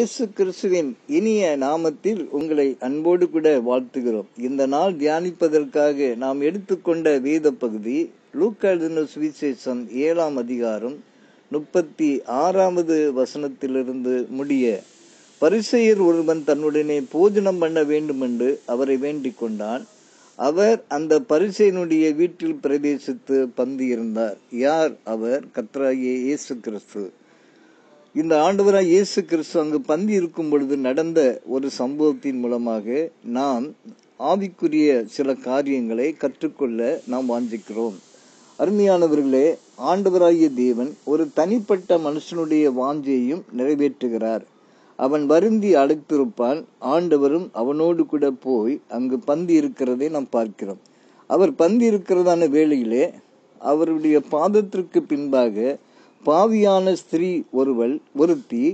இயேசு கிறிஸ்துவின் இனிய நாமத்தில் உங்களை அன்போடு கூட வாழ்த்துகிறோம். இந்த நாள் தியானிப்பதற்காக நாம் எடுத்துக்கொண்ட வேத பகுதி லூக்காதின சுவிசேஷம் ஏழாம் அதிகாரம் முப்பத்தி ஆறாவது வசனத்திலிருந்து முடிய பரிசெயர் ஒருவன் தன்னுடனே போஜனம் பண்ண வேண்டுமென்று அவரை வேண்டிக் கொண்டான். அவர் அந்த பரிசையனுடைய வீட்டில் பிரவேசித்து பந்தியிருந்தார். யார்? அவர் கத்ராயே இயேசு கிறிஸ்து இந்த ஆண்டவராய் இயேசு கிறிஸ்து அங்கு பந்தி இருக்கும் பொழுது நடந்த ஒரு சம்பவத்தின் மூலமாக நாம் ஆவிக்குரிய சில காரியங்களை கற்றுக்கொள்ள நாம் வாஞ்சிக்கிறோம். அருமையானவர்களே ஆண்டவராகிய தேவன் ஒரு தனிப்பட்ட மனுஷனுடைய வாஞ்சையும் நிறைவேற்றுகிறார். அவன் வருந்தி அழைத்திருப்பான் ஆண்டவரும் அவனோடு கூட போய் அங்கு பந்தி இருக்கிறதை நாம் பார்க்கிறோம். அவர் பந்தி இருக்கிறதான வேளையிலே அவருடைய பாதத்திற்கு பின்பாக பாவியான ஸ்திரீ ஒருவள் ஒருத்தி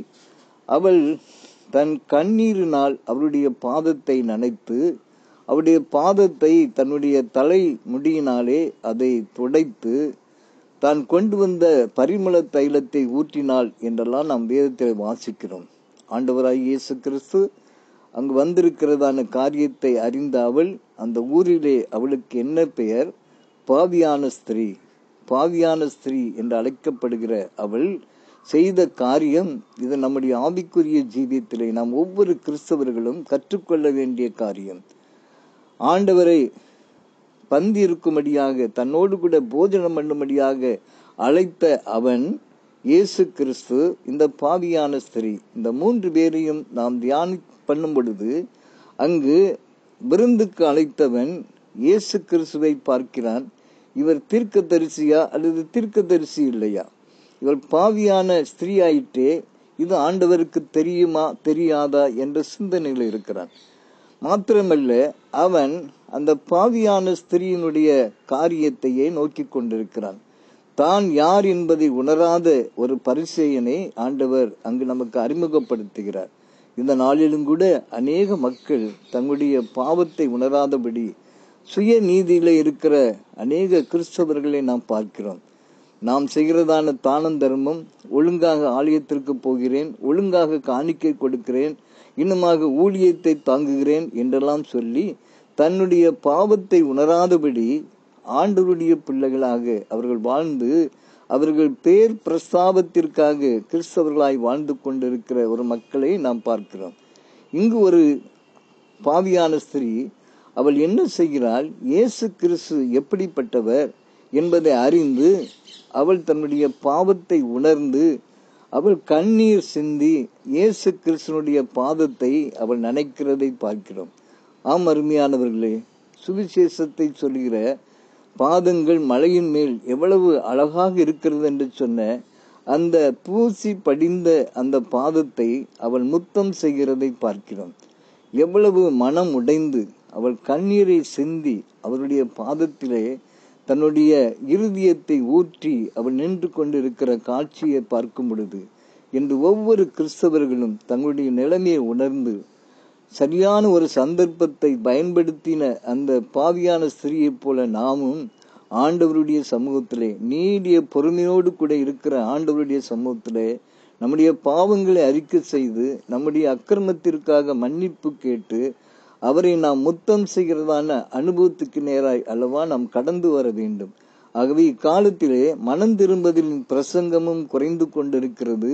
அவள் தன் கண்ணீரினால் அவருடைய பாதத்தை நனைத்து அவருடைய பாதத்தை தன்னுடைய தலை முடியினாலே அதை துடைத்து தான் கொண்டு வந்த பரிமள தைலத்தை ஊற்றினாள் என்றெல்லாம் நாம் வேதத்தில் வாசிக்கிறோம். ஆண்டவராய் இயேசு கிறிஸ்து அங்கு வந்திருக்கிறதான காரியத்தை அறிந்த அவள் அந்த ஊரிலே அவளுக்கு என்ன பெயர்? பாவியான ஸ்திரீ. பாவியான ஸ்திரீ என்று அழைக்கப்படுகிற அவள் செய்த காரியம் இது நம்முடைய ஆவிக்குரிய ஜீவியத்திலே நாம் ஒவ்வொரு கிறிஸ்தவர்களும் கற்றுக்கொள்ள வேண்டிய காரியம். ஆண்டவரை பந்தி இருக்கும்படியாக தன்னோடு கூட போஜனம் பண்ணும்படியாக அழைத்த அவன் இயேசு கிறிஸ்து இந்த பாவியான ஸ்திரீ. இந்த மூன்று பேரையும் நாம் தியானி பண்ணும் பொழுது அங்கு விருந்துக்கு அழைத்தவன் இயேசு கிறிஸ்துவை பார்க்கிறான். இவர் தீர்க்க தரிசியா அல்லது தீர்க்க தரிசி இல்லையா? இவர் பாவியான ஸ்திரீ ஆயிட்டே இது ஆண்டவருக்கு தெரியுமா தெரியாதா என்ற சிந்தனையில் இருக்கிறான். மாத்திரமல்ல அவன் அந்த பாவியான ஸ்திரீயினுடைய காரியத்தையே நோக்கி கொண்டிருக்கிறான். தான் யார் என்பதை உணராத ஒரு பரிசெயனை ஆண்டவர் அங்கு நமக்கு அறிமுகப்படுத்துகிறார். இந்த நாளிலும் கூட அநேக மக்கள் தங்களுடைய பாவத்தை உணராதபடி சுய நீதியில் இருக்கிற அநேக கிறிஸ்தவர்களை நாம் பார்க்கிறோம். நாம் செய்கிறதான தானம் தர்மம் ஒழுங்காக ஆலயத்திற்கு போகிறேன் ஒழுங்காக காணிக்கை கொடுக்கிறேன் இன்னுமாக ஊழியத்தை தாங்குகிறேன் என்றெல்லாம் சொல்லி தன்னுடைய பாவத்தை உணராதபடி ஆண்டவருடைய பிள்ளைகளாக அவர்கள் வாழ்ந்து அவர்கள் பேர் பிரஸ்தாபத்திற்காக கிறிஸ்தவர்களாய் வாழ்ந்து கொண்டிருக்கிற ஒரு மக்களை நாம் பார்க்கிறோம். இங்கு ஒரு பாவியான ஸ்திரீ அவள் என்ன செய்கிறாள்? இயேசு கிறிஸ்து எப்படிப்பட்டவர் என்பதை அறிந்து அவள் தன்னுடைய பாவத்தை உணர்ந்து அவள் கண்ணீர் சிந்தி இயேசு கிறிஸ்தனுடைய பாதத்தை அவள் நினைக்கிறதை பார்க்கிறோம். ஆம் அருமையானவர்களே சுவிசேஷத்தை சொல்கிற பாதங்கள் மலையின் மேல் எவ்வளவு அழகாக இருக்கிறது என்று சொன்ன அந்த பூசி படிந்த அந்த பாதத்தை அவள் முத்தம் செய்கிறதை பார்க்கிறோம். எவ்வளவு மனம் உடைந்து அவள் கண்ணீரை சிந்தி அவருடைய பாதத்திலே தன்னுடைய இருதயத்தை ஊற்றி அவள் நின்று கொண்டிருக்கிற காட்சியை பார்க்கும் பொழுது என்று ஒவ்வொரு கிறிஸ்தவர்களும் தங்களுடைய நிலைமையை உணர்ந்து சரியான ஒரு சந்தர்ப்பத்தை பயன்படுத்தின அந்த பாவியான ஸ்திரியைப் போல நாமும் ஆண்டவருடைய சமூகத்திலே நீடிய பொறுமையோடு கூட இருக்கிற ஆண்டவருடைய சமூகத்திலே நம்முடைய பாவங்களை அறிக்கை செய்து நம்முடைய அக்கிரமத்திற்காக மன்னிப்பு கேட்டு அவரை நாம் முத்தம் செய்கிறதான அனுபவத்துக்கு நேராய் அல்லவா நாம் கடந்து வர வேண்டும். ஆகவே இக்காலத்திலே மனம் திரும்பதின் பிரசங்கமும் குறைந்து கொண்டிருக்கிறது.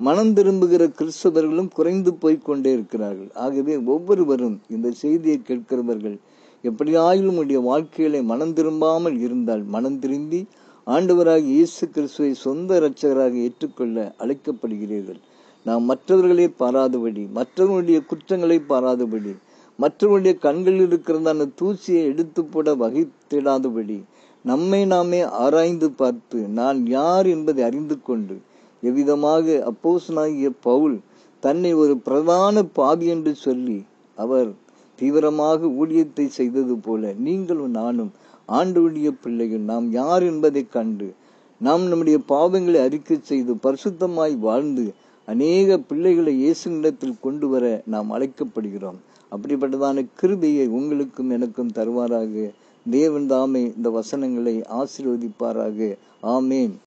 மனம் திரும்புகிற கிறிஸ்தவர்களும் குறைந்து போய் கொண்டே இருக்கிறார்கள். ஆகவே ஒவ்வொருவரும் இந்த செய்தியை கேட்கிறவர்கள் எப்படியாயிலும் உடைய வாழ்க்கையிலே மனம் திரும்பாமல் இருந்தால் மனம் திரும்பி ஆண்டவராக இயேசு கிறிஸ்துவை சொந்த இரட்சகராக ஏற்றுக்கொள்ள அழைக்கப்படுகிறீர்கள். நாம் மற்றவர்களை பாராதபடி மற்றவர்களுடைய குற்றங்களை பாராதபடி மற்றவருடைய கண்களில் இருக்கிறதான தூசியை எடுத்து போட வகித்திடாதபடி நம்மை நாமே ஆராய்ந்து பார்த்து நான் யார் என்பதை அறிந்து கொண்டு எவ்விதமாக அப்போசனாகிய பவுல் தன்னை ஒரு பிரதான பாவி என்று சொல்லி அவர் தீவிரமாக ஊழியத்தை செய்தது போல நீங்களும் நானும் ஆண்டுடைய பிள்ளையும் நாம் யார் என்பதை கண்டு நாம் நம்முடைய பாவங்களை அறிக்கை செய்து பரிசுத்தமாய் வாழ்ந்து அநேக பிள்ளைகளை இயேசுனிடத்தில் கொண்டு வர நாம் அழைக்கப்படுகிறோம். அப்படிப்பட்டதான கிருபையை உங்களுக்கும் எனக்கும் தருவாராக. தேவன் தாமே இந்த வசனங்களை ஆசீர்வதிப்பாராக. ஆமேன்.